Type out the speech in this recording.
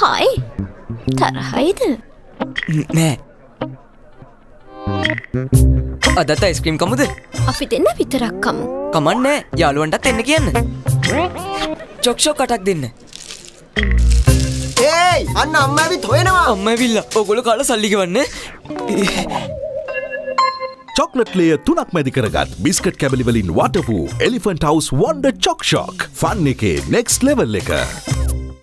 හයි. තරහයිද? නෑ. අදත් අයිස්ක්‍රීම් කමුද? අපි දෙන්න විතරක් කමු. කමන්නෑ යාළුවන්ටත් එන්න කියන්න. චොක්ෂෝ කටක් දෙන්න. ඒයි අන්න අම්ම ඇවිත් හොයනවා. අම්ම විල්ල ඔගොල කාල සල්ලිගවන්න චොක්ලට් ලේය තුනක් මැදි කරගත් බිස්කට් කැබලිවලින් වට වූ එලිෆන්ට හවස් වොන්ඩ චොක්ෂෝක් ෆන් එකේ නෙක්ස් ලෙවල් එක.